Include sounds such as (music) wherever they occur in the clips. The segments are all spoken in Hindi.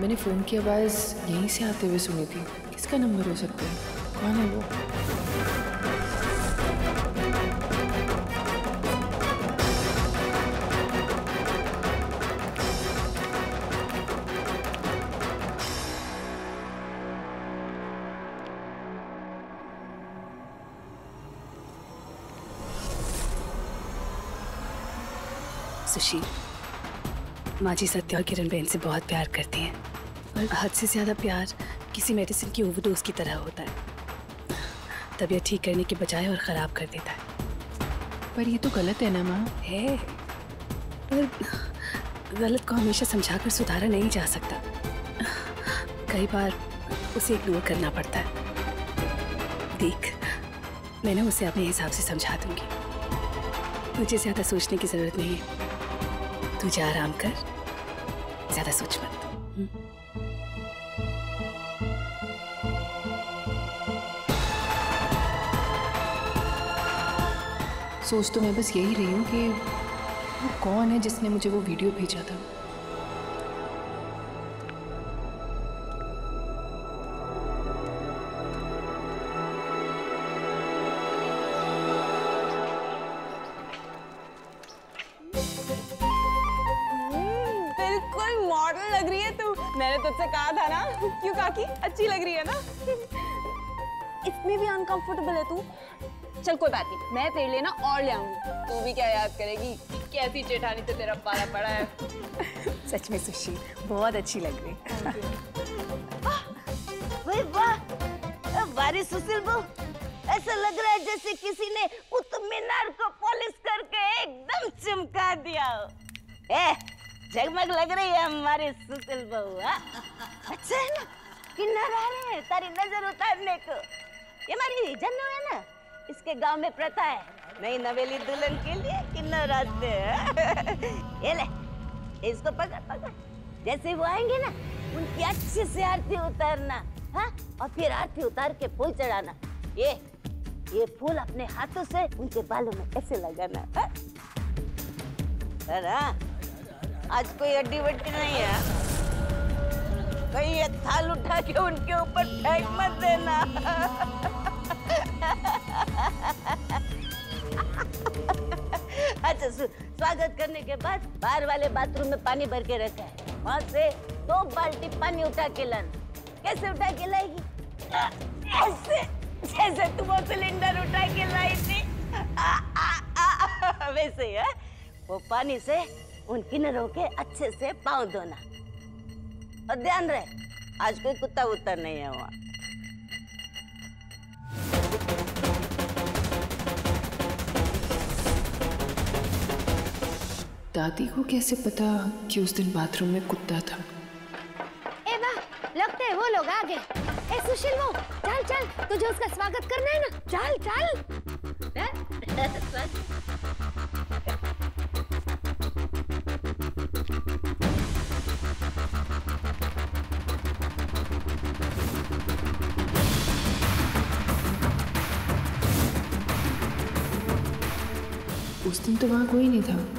मैंने फ़ोन की आवाज़ यहीं से आते हुए सुनी थी। किसका नंबर हो सकता है? कौन है वो? माँ जी सत्य और किरण बहन से बहुत प्यार करती हैं। और हद से ज़्यादा प्यार किसी मेडिसिन की ओवरडोज की तरह होता है। तबीयत ठीक करने के बजाय और ख़राब कर देता है। पर ये तो गलत है ना माँ। है। पर गलत को हमेशा समझा कर सुधारा नहीं जा सकता। कई बार उसे इग्नोर करना पड़ता है। देख मैंने उसे अपने हिसाब से समझा दूँगी। तुझे ज़्यादा सोचने की ज़रूरत नहीं है। तुझे आराम कर। ज़्यादा सोच मत? सोच तो मैं बस यही रही हूँ कि वो कौन है जिसने मुझे वो वीडियो भेजा था अच्छी लग रही है ना? इसमें भी अनकंफर्टेबल है तू। चल कोई बात नहीं। मैं तेरे लिए ना और ले आऊँगी। तू भी क्या याद करेगी कैसी जेठानी से तेरा पारा पड़ा है? सच में सुशी बहुत अच्छी लग रही है। वाह बारिश सुशील बहू ऐसा लग रहा है जैसे किसी ने कुतुब मीनार को पॉलिश करके एकदम चमका दिया हो। ए जगमग लग रही है हमारी सुशील बहू हाँ? अच्छा है ना? किन्नर आ रहे हैं तारी नज़र उतारने को। ये हमारी जन्नू है ना? इसके गाँव में प्रथा है। नई नवेली दुल्हन के लिए किन्नर आते हैं। (laughs) ये ले, इसको पकड़ पकड़। जैसे वो आएँगे ना, उनकी अच्छे से आरती उतारना हाँ? और फिर आरती उतार के फूल चढ़ाना। ये ये फूल अपने हाथों से उनके बालों में ऐसे लगाना हाँ? आज कोई अड्डी वड्डी नहीं है। कहीं ये थाल उठा के उनके ऊपर फेंक मत देना। अच्छा स्वागत करने के बाद बाहर वाले बाथरूम में पानी भर के रखा है। वहाँ से दो बाल्टी पानी उठा के लाना। कैसे उठा के लाएगी? ऐसे, जैसे तुम वो सिलेंडर उठा के लाई थी। वैसे ही, है। वो पानी से उन किन्नरों के अच्छे से पाँव धोना। और ध्यान रहे आज कोई कुत्ता उत्ता नहीं है वहाँ। दादी को कैसे पता कि उस दिन बाथरूम में कुत्ता था? ए वाह लगते हैं वो लोग आ गए ए सुशील वो चल चल तुझे उसका स्वागत करना है ना? चल चल। (laughs) उस तो वहाँ कोई नहीं था।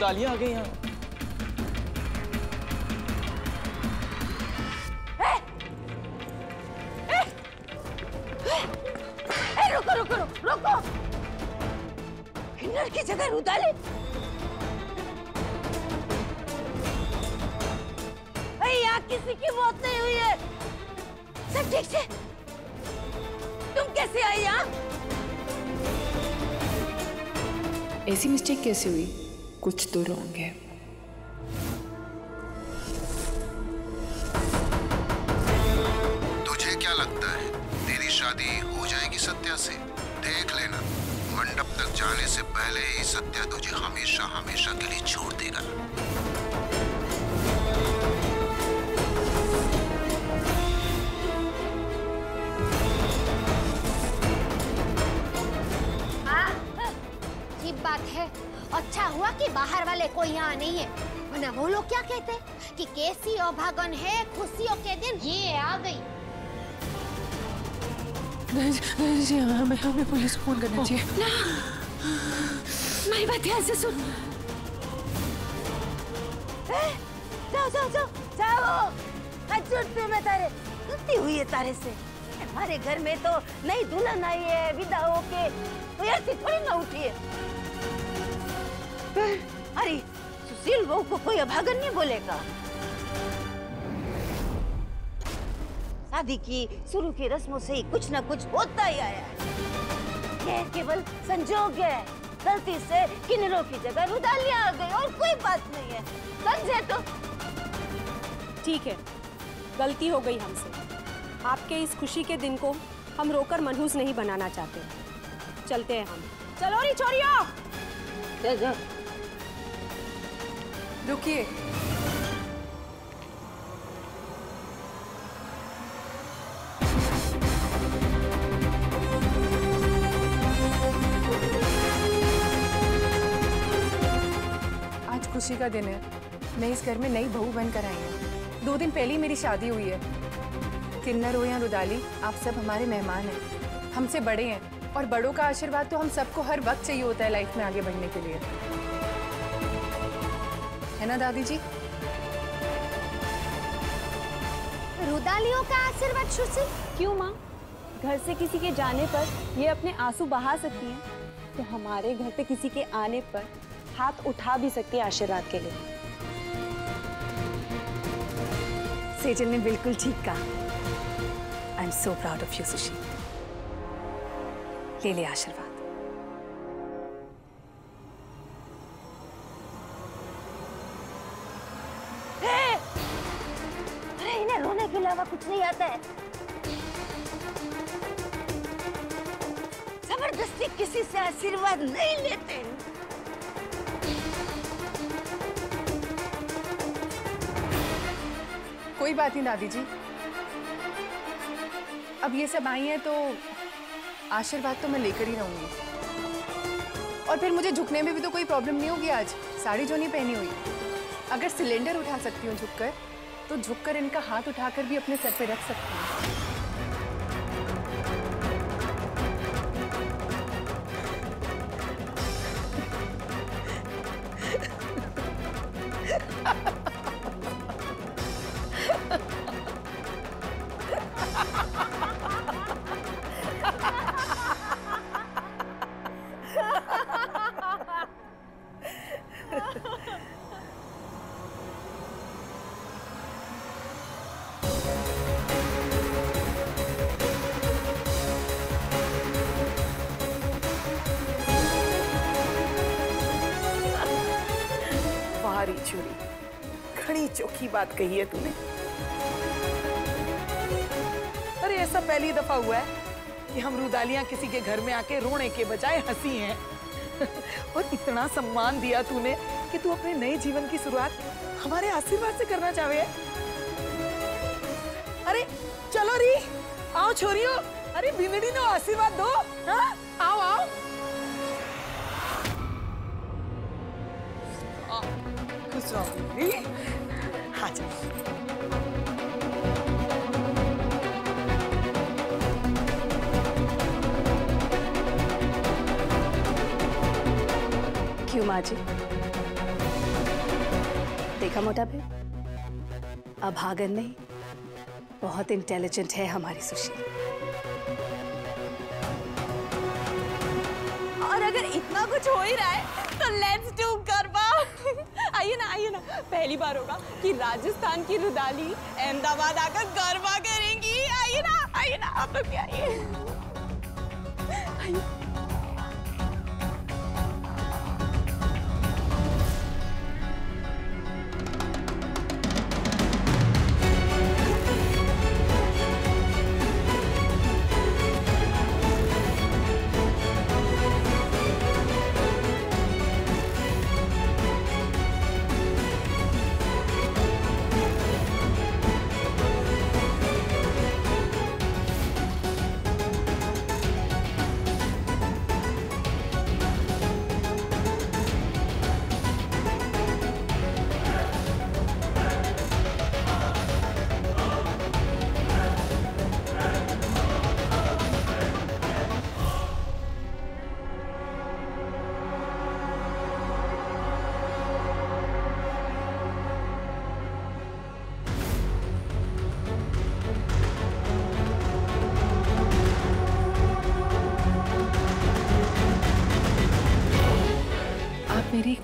ये क्या ये रुदालियाँ आ गई यहाँ रुको रुको रुको किन्नर की जगह रुदाली यहाँ किसी की मौत नहीं हुई है। सब ठीक से? तुम कैसे आई यहाँ? ऐसी मिस्टेक कैसे हुई? कुछ तो रॉन्ग है तुझे क्या लगता है? तेरी शादी हो जाएगी सत्या से? देख लेना। मंडप तक जाने से पहले ही सत्या तुझे हमेशा हमेशा के लिए छोड़ देगा। अच्छा हुआ कि बाहर वाले कोई यहाँ नहीं है। वरना वो लोग क्या कहते कि कैसी अभागन है खुशियों के दिन ये आ गई। जी हमें हमें पुलिस को फ़ोन करना चाहिए। मेरी बात ध्यान से सुन। जाओ जाओ जाओ जाओ। हाथ जोड़ती मैं तारे गलती हुई है तारे से। हमारे घर में तो नई दुल्हन आई है विदा होके। तो ऐसी थोड़ी ना उठी है। अरे सुशील बहू को कोई अभागन नहीं बोलेगा। शादी की शुरू की रस्मों से ही कुछ ना कुछ होता ही आया है। ये केवल संजोग है। गलती से किन्नरों की जगह रुदालियाँ आ गई और कोई बात नहीं है। समझे तो? ठीक है। गलती हो गई हमसे। आपके इस खुशी के दिन को हम रोकर मनहूस नहीं बनाना चाहते। चलते हैं हम। चलो री छोरियो जा। रुकिए। आज खुशी का दिन है। मैं इस घर में नई बहू बनकर आई हूँ। दो दिन पहले ही मेरी शादी हुई है। किन्नर हो या रुदाली, आप सब हमारे मेहमान हैं। हमसे बड़े हैं और बड़ों का आशीर्वाद तो हम सबको हर वक्त चाहिए होता है लाइफ में आगे बढ़ने के लिए। ना दादी जी? रुदालियों का आशीर्वाद सुशील क्यों माँ? घर से किसी के जाने पर ये अपने आँसू बहा सकती हैं। तो हमारे घर पे किसी के आने पर हाथ उठा भी सकती है आशीर्वाद के लिए। सेजल ने बिल्कुल ठीक कहा। I am so proud of you Sushi. ले ले आशीर्वाद। है। ज़बरदस्ती किसी से आशीर्वाद नहीं लेते। हैं। कोई बात नहीं, दादी जी। अब ये सब आई हैं तो आशीर्वाद तो मैं लेकर ही रहूँगी। और फिर मुझे झुकने में भी तो कोई प्रॉब्लम नहीं होगी आज। साड़ी जो नहीं पहनी हुई। अगर सिलेंडर उठा सकती हूँ झुककर। तो झुककर इनका हाथ उठाकर भी अपने सर पे रख सकते हूँ। भारी चोरी घनी चोखी बात कही है तूने अरे, ऐसा पहली दफ़ा हुआ है कि हम रुदालियाँ किसी के घर में आके रोने के बजाय हँसी हैं। (laughs) और इतना सम्मान दिया तूने कि तू अपने नए जीवन की शुरुआत हमारे आशीर्वाद से करना चाहे अरे, चलो री, आओ छोरियो। अरे बिनड़ी नो आशीर्वाद दो हाँ? हाँ क्यों, माँ जी? देखा मोटा भाई? अभागन नहीं। बहुत इंटेलिजेंट है हमारी सुशील और अगर इतना कुछ हो ही रहा है तो लेट्स डू गरबा आइए ना आइए ना पहली बार होगा कि राजस्थान की रुदाली अहमदाबाद आकर गरबा करेंगी। आइए ना आइए ना, आप लोग भी आइए।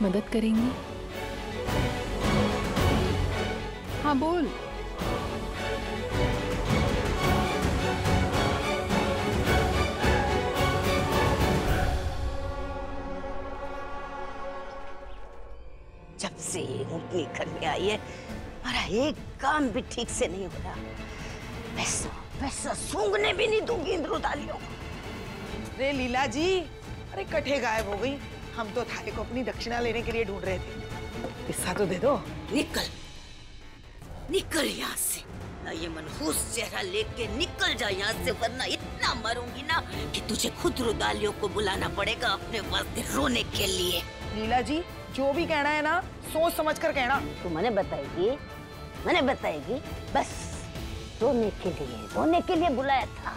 मदद करेंगी? हाँ बोल। जब से ये ऊँटनी घर में आई है हमारा एक काम भी ठीक से नहीं हो रहा। पैसा पैसा सूंघने भी नहीं दूँगी इन रुदालियों को। रे लीला जी अरे कठे गायब हो गई। हम तो थारे को अपनी दक्षिणा लेने के लिए ढूंढ रहे थे। हिस्सा तो दे दो। निकल। निकल यहाँ से। ना ये मनहूस चेहरा लेके निकल जा यहाँ से वरना इतना मरूँगी ना कि तुझे खुद रुदालियों को बुलाना पड़ेगा अपने वास्ते रोने के लिए। लीला जी जो भी कहना है ना सोच समझ कर कहना। तू मैंने बताएगी? मैंने बताएगी? बस रोने के लिए रोने के लिए बुलाया था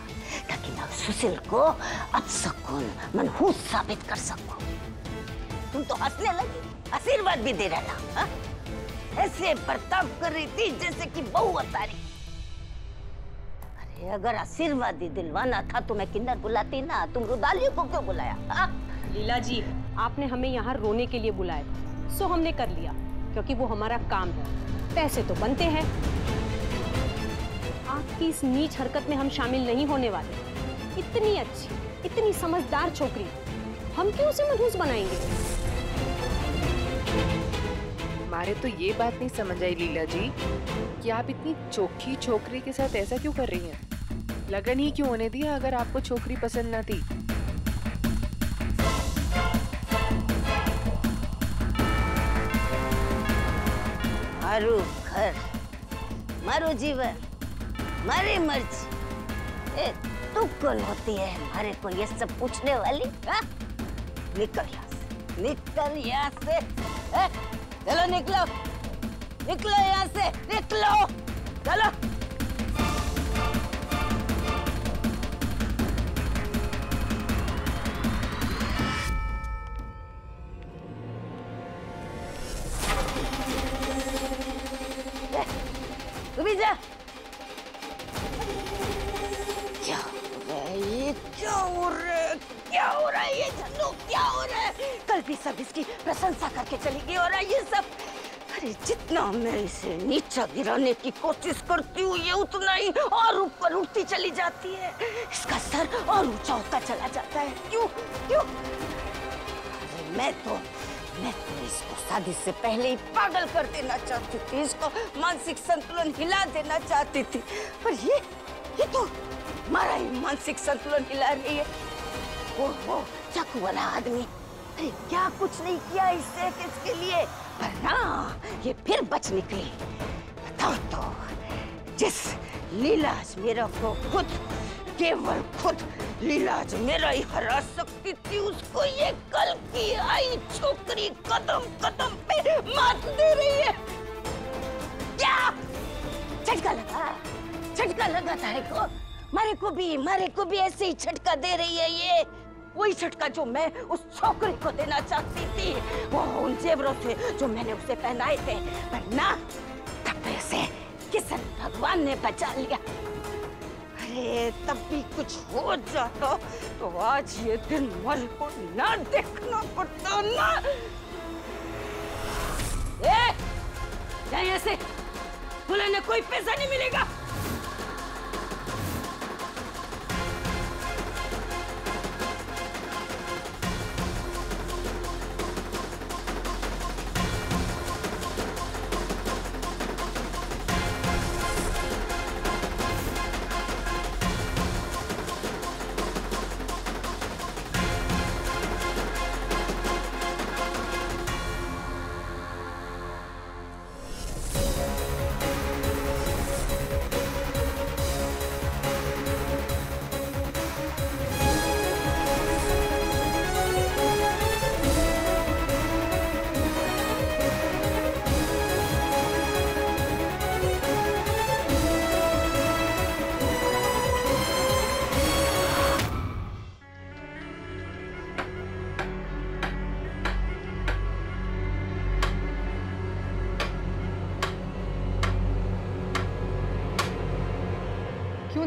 ताकि मैं सुशील को अपसकुन मनहूस साबित कर सकूँ। तुम तो हंसने लगी। आशीर्वाद भी दे रहा था हाँ? ऐसे बर्ताव कर रही थी जैसे कि बहू अतारी अरे, अगर आशीर्वाद ही दिलवाना था तो मैं किन्नर बुलाती ना, तुम रुदालियों को क्यों बुलाया हाँ? लीला जी, आपने हमें यहाँ रोने के लिए बुलाया, सो हमने कर लिया, क्योंकि वो हमारा काम है। पैसे तो बनते हैं। आपकी इस नीच हरकत में हम शामिल नहीं होने वाले। इतनी अच्छी, इतनी समझदार छोकरी, हम क्यों उसे मनहूस बनाएँगे? हमारे तो ये बात नहीं समझ आई लीला जी कि आप इतनी चोखी छोकरी के साथ ऐसा क्यों कर रही हैं? लगन ही क्यों होने दिया अगर आपको छोकरी पसंद ना थी? मारू घर मारू जीवन मारी मर्ज़ी। ए तू कौन होती है? हमारे को ये सब पूछने वाली हा? निकल यहाँ से निकल यहाँ से ए, चलो निकलो। निकलो यहाँ से। निकलो। चलो। मैं इसे नीचा गिराने की कोशिश करती हूँ ये उतना ही और ऊपर उठती चली जाती है। इसका सर और ऊँचा होता चला जाता है। क्यों? क्यों? अरे मैं तो मैं तो इसको शादी से पहले ही पागल कर देना चाहती थी। इसको मानसिक संतुलन हिला देना चाहती थी। पर ये ये तो हमारा ही मानसिक संतुलन हिला रही है। वो वो चाकू वाला आदमी। अरे क्या कुछ नहीं किया इससे किसके लिए? पर ना, ये फिर बच निकली। बताओ तो जिस लीलाज मेरा को खुद, केवल खुद लीलाज मेरा ही हरा सकती थी, उसको ये कल की आई छोकरी कदम कदम पे मात दे रही है। क्या? झटका लगा झटका लगा था को। मारे को भी, मारे को भी ऐसे ही झटका दे रही है ये। वही झटका जो मैं उस छोकरी को देना चाहती थी। वो उन जेवरों से जो मैंने उसे पहनाए थे। पर ना तब तो इसे किसन भगवान ने बचा लिया। अरे तब भी कुछ हो जाता तो आज ये दिन मल को ना देखना पड़ता ना। ए, जा यहाँ से तुम्हें कोई पैसा नहीं मिलेगा।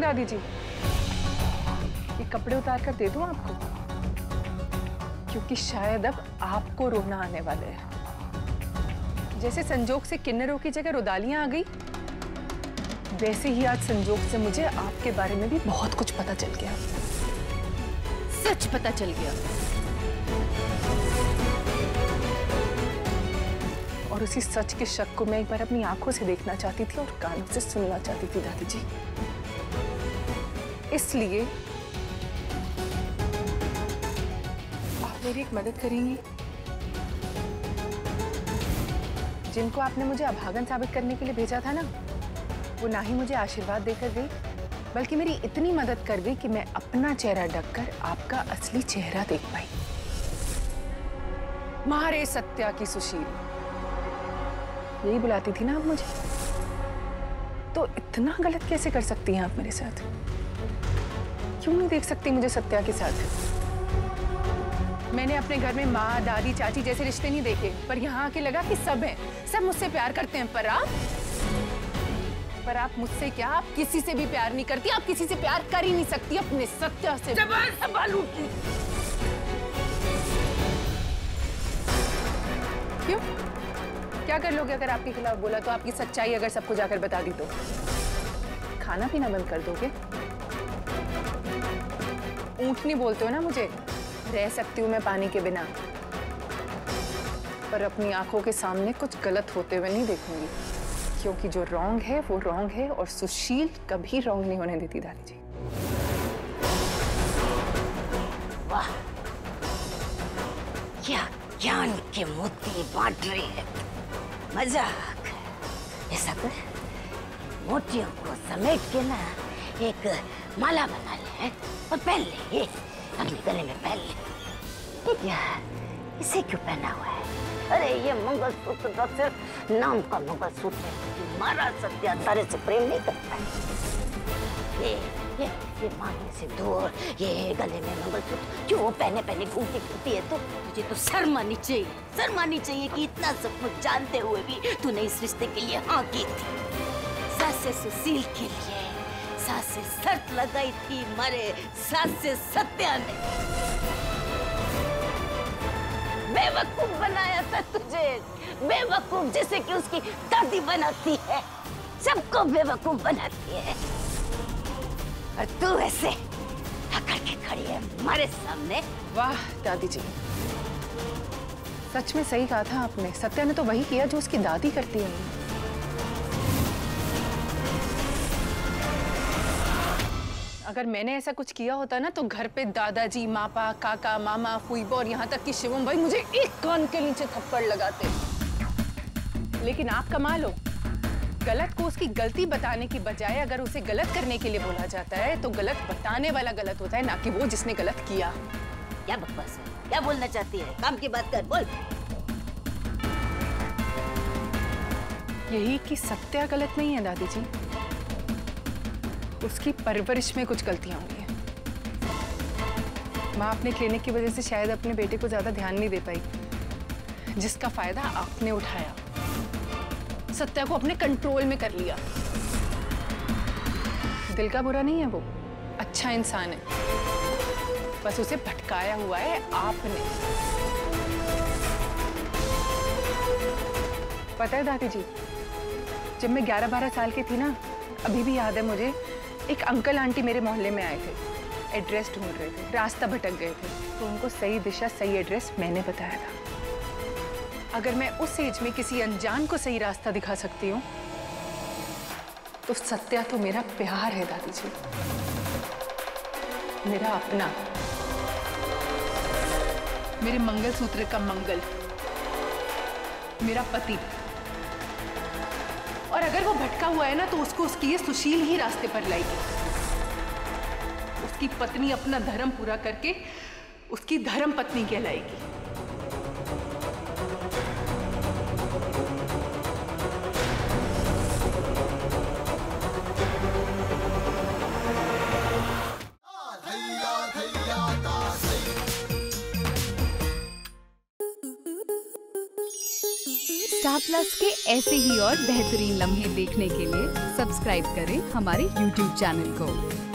दादी जी। ये कपड़े उतार कर दे दूँ आपको? क्योंकि शायद अब आपको रोना आने वाले हैं। जैसे संजोग से किन्नरों की जगह रुदालियाँ आ गई वैसे ही आज संजोग से मुझे आपके बारे में भी बहुत कुछ पता चल गया। सच पता चल गया। और उसी सच के शक को मैं एक बार अपनी आँखों से देखना चाहती थी और कानों से सुनना चाहती थी दादी जी। इसलिए आप मेरी एक मदद करेंगी। जिनको आपने मुझे अभागन साबित करने के लिए भेजा था ना, वो ना ही मुझे आशीर्वाद देकर गई, बल्कि मेरी इतनी मदद कर गई कि मैं अपना चेहरा ढककर आपका असली चेहरा देख पाई। मारे सत्या की सुशील। यही बुलाती थी ना आप मुझे? तो इतना गलत कैसे कर सकती हैं आप मेरे साथ? क्यों नहीं देख सकती मुझे सत्या के साथ? मैंने अपने घर में माँ दादी चाची जैसे रिश्ते नहीं देखे पर यहाँ आके लगा कि सब हैं। सब मुझसे प्यार करते हैं पर आप? पर आप मुझसे क्या? आप किसी से भी प्यार नहीं करती आप किसी से प्यार कर ही नहीं सकती अपने सत्या से। क्यों? क्या कर लोगे अगर आपके खिलाफ बोला तो? आपकी सच्चाई अगर सबको जाकर बता दी तो? खाना पीना बंद कर दोगे? ऊँटनी बोलते हो ना मुझे? रह सकती हूँ मैं पानी के बिना। पर अपनी आँखों के सामने कुछ गलत होते हुए नहीं देखूँगी। क्योंकि जो रॉन्ग है, वो रॉन्ग है और सुशील कभी रॉन्ग नहीं होने देती दादी जी। वाह। क्या ज्ञान के मोती बांट रही है। मज़ाक। ऐसा कर मोतियों को समेट के ना एक माला बना ले और पहन ले अपने गले में पहन ले यार इसे क्यों पहना हुआ है अरे ये मंगलसूत्र तो सिर्फ़ नाम का मंगलसूत्र है तुम्हारा सत्या तारे से प्रेम नहीं करता है ये ये ये मांगने से दूर ये गले में मंगलसूत्र क्यों वो पहने पहने घूमती फिरती है तो तुझे तो शर्म आनी चाहिए शर्म आनी चाहिए कि इतना सब कुछ जानते हुए भी तूने इस रिश्ते के लिए हाँ की थी सास सुशील के लिए से शर्त लगाई थी मरे सास से सत्या ने। बेवकूफ़ बनाया था तुझे। बेवकूफ़ जैसे कि उसकी दादी बनाती है। सबको बेवकूफ़ बनाती है। और तू ऐसे के खड़ी है हमारे सामने। वाह, दादी जी। सच में सही कहा था आपने। सत्या ने तो वही किया जो उसकी दादी करती है। अगर मैंने ऐसा कुछ किया होता ना तो घर पे दादाजी मापा काका मामा फुईबो और यहाँ तक कि शिवम भाई मुझे एक कान के नीचे थप्पड़ लगाते। लेकिन आप कमाल हो। गलत को उसकी गलती बताने की बजाय अगर उसे गलत करने के लिए बोला जाता है तो गलत बताने वाला गलत होता है ना कि वो जिसने गलत किया। क्या बकवास है? क्या बोलना चाहती है? काम की बात कर बोल। यही कि सत्या गलत नहीं है दादी जी उसकी परवरिश में कुछ गलतियाँ हुई हैं माँ अपने क्लिनिक की वजह से शायद अपने बेटे को ज़्यादा ध्यान नहीं दे पाई, जिसका फ़ायदा आपने उठाया। सत्या को अपने कंट्रोल में कर लिया। दिल का बुरा नहीं है वो अच्छा इंसान है। बस उसे भटकाया हुआ है आपने। पता है दादी जी, जब मैं 11-12 साल की थी ना, अभी भी याद है मुझे एक अंकल आंटी मेरे मोहल्ले में आए थे। एड्रेस ढूंढ रहे थे। रास्ता भटक गए थे। तो उनको सही दिशा, सही एड्रेस मैंने बताया था। अगर मैं उस एज में किसी अनजान को सही रास्ता दिखा सकती हूँ तो सत्या तो मेरा प्यार है, दादी जी। मेरा अपना। मेरे मंगलसूत्र का मंगल। मेरा पति। अगर वो भटका हुआ है ना तो उसको उसकी ये सुशील ही रास्ते पर लाएगी। उसकी पत्नी अपना धर्म पूरा करके उसकी धर्म पत्नी कहलाएगी। प्लस के ऐसे ही और बेहतरीन लम्हे देखने के लिए सब्सक्राइब करें हमारे यूट्यूब चैनल को।